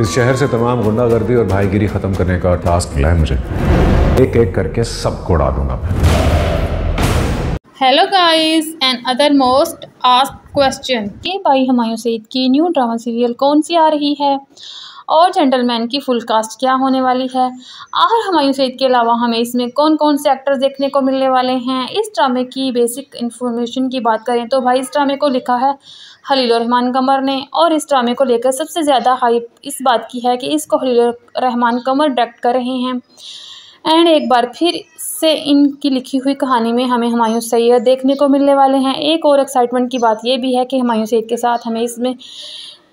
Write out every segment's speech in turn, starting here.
इस शहर से तमाम गुंडागर्दी और भाईगिरी ख़त्म करने का टास्क मिला है मुझे। एक एक करके सबको उड़ा दूँगा मैं। Hello guys and other most ask question कि भाई हमायूं सईद की न्यू ड्रामा सीरियल कौन सी आ रही है? और जेंटलमैन की फुल कास्ट क्या होने वाली है? और हमायूं सईद के अलावा हमें इसमें कौन कौन से एक्टर्स देखने को मिलने वाले हैं? इस ड्रामे की बेसिक इन्फॉर्मेशन की बात करें तो भाई, इस ड्रामे को लिखा है हलील रहमान कमर ने। और इस ड्रामे को लेकर सबसे ज़्यादा हाइप इस बात की है कि इसको हलील रहमान कमर डायरेक्ट कर रहे हैं। एंड एक बार फिर से इनकी लिखी हुई कहानी में हमें हमायूं सैयद देखने को मिलने वाले हैं। एक और एक्साइटमेंट की बात यह भी है कि हमायूं सैयद के साथ हमें इसमें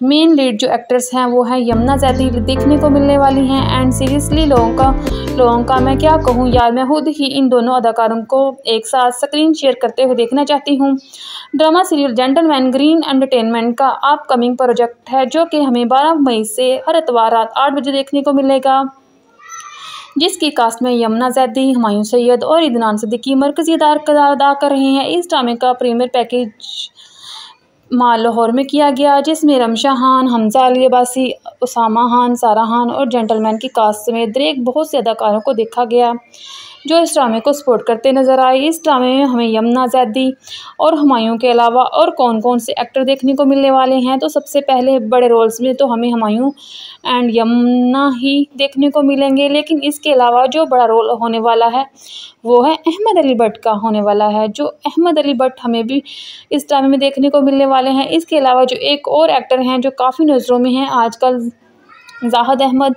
मेन लीड जो एक्टर्स हैं, वो हैं यमुना जैदी, देखने को मिलने वाली हैं। एंड सीरियसली लोगों का लोगों का मैं क्या कहूँ? यार मैं खुद ही इन दोनों अदाकारों को एक साथ स्क्रीन शेयर करते हुए देखना चाहती हूँ। Drama serial gentleman green entertainment का अपकमिंग प्रोजेक्ट है, जो कि हमें बारह मई से हर एतवार रात आठ बजे देखने को मिलेगा। जिसकी कास्ट में यमुना जैदी, हमायूं सैयद और इदनान सदीकी मरकजी किरदार अदा कर रहे हैं। इस ड्रामे का प्रीमियर पैकेज माल लाहौर में किया गया, जिसमें रमशा खान, हमजा अली अबासी उसामा खान, सारा खान और जेंटलमैन की कास्ट समेत दरेक बहुत से अदाकारों को देखा गया। जो इस ड्रामे को सपोर्ट करते नज़र आए। इस ड्रामे में हमें यमुना जैदी और हमायूं के अलावा और कौन कौन से एक्टर देखने को मिलने वाले हैं? तो सबसे पहले बड़े रोल्स में तो हमें हमायूं एंड यमुना ही देखने को मिलेंगे। लेकिन इसके अलावा जो बड़ा रोल होने वाला है, वो है अहमद अली भट्ट का होने वाला है, जो अहमद अली भट्ट हमें भी इस ड्रामे में देखने को मिलने वाले हैं। इसके अलावा जो एक और एक्टर हैं जो काफ़ी नज़रों में हैं, आजकल जाहद अहमद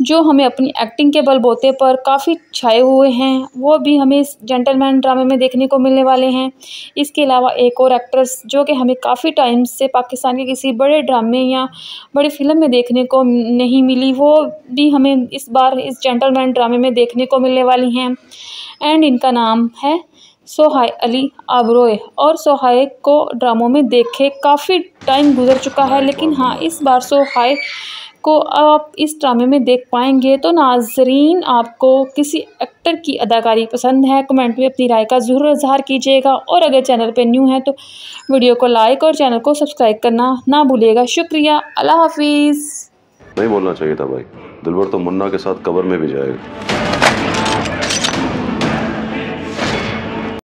जो हमें अपनी एक्टिंग के बलबोते पर काफ़ी छाए हुए हैं, वो भी हमें इस जेंटलमैन ड्रामे में देखने को मिलने वाले हैं। इसके अलावा एक और एक्ट्रेस जो कि हमें काफ़ी टाइम से पाकिस्तान के किसी बड़े ड्रामे या बड़ी फ़िल्म में देखने को नहीं मिली, वो भी हमें इस बार इस जेंटलमैन ड्रामे में देखने को मिलने वाली हैं। एंड इनका नाम है सोहाय अली आबरोए और सोहाय को ड्रामों में देखे काफ़ी टाइम गुजर चुका है, लेकिन हाँ इस बार सोहाय को आप इस ड्रामे में देख पाएँगे। तो नाजरीन, आपको किसी एक्टर की अदाकारी पसंद है, कमेंट में अपनी राय का ज़रूर इजहार कीजिएगा। और अगर चैनल पर न्यू है तो वीडियो को लाइक और चैनल को सब्सक्राइब करना ना भूलिएगा। शुक्रिया। अल्लाह हाफिज़। नहीं बोलना चाहिए था भाई। दिलवर तो मुन्ना के साथ कबर में भी जाएगा।